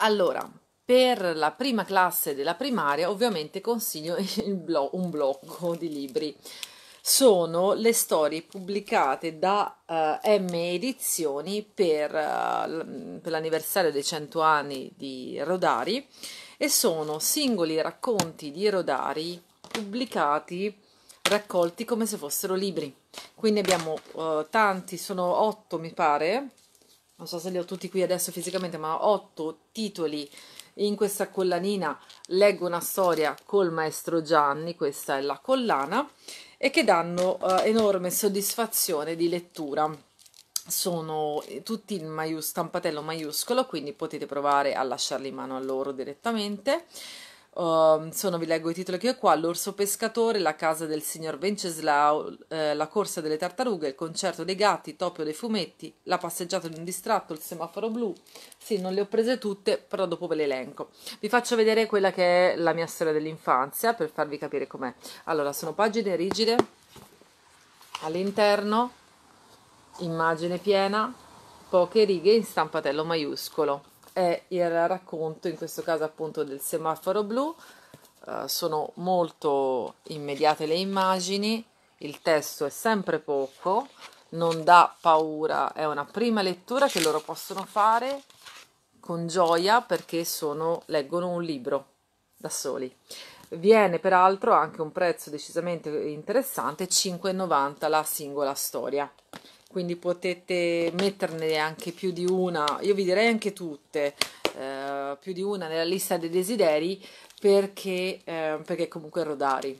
Allora, per la prima classe della primaria ovviamente consiglio blo- un blocco di libri. Sono le storie pubblicate da uh, M Edizioni per, uh, per l'anniversario dei 100 anni di Rodari e sono singoli racconti di Rodari pubblicati raccolti come se fossero libri. Quindi abbiamo uh, tanti, sono otto mi pare, non so se li ho tutti qui adesso fisicamente, ma otto titoli in questa collanina. Leggo una storia col maestro Gianni, questa è la collana, e che danno uh, enorme soddisfazione di lettura. Sono tutti in maius- stampatello maiuscolo, quindi potete provare a lasciarli in mano a loro direttamente. Uh, sono, vi leggo i titoli che ho qua: L'orso pescatore, La casa del signor Venceslau, eh, La corsa delle tartarughe, Il concerto dei gatti, Topio dei fumetti, La passeggiata di un distratto, Il semaforo blu. Sì, non le ho prese tutte, però dopo ve le elenco. Vi faccio vedere quella che è la mia storia dell'infanzia per farvi capire com'è. Allora, sono pagine rigide, all'interno, immagine piena, poche righe in stampatello maiuscolo è il racconto, in questo caso appunto del semaforo blu. Uh, sono molto immediate le immagini, il testo è sempre poco, non dà paura, è una prima lettura che loro possono fare con gioia perché sono, leggono un libro da soli. Viene peraltro anche un prezzo decisamente interessante, 5,90 la singola storia quindi potete metterne anche più di una, io vi direi anche tutte, eh, più di una nella lista dei desideri perché, eh, perché comunque Rodari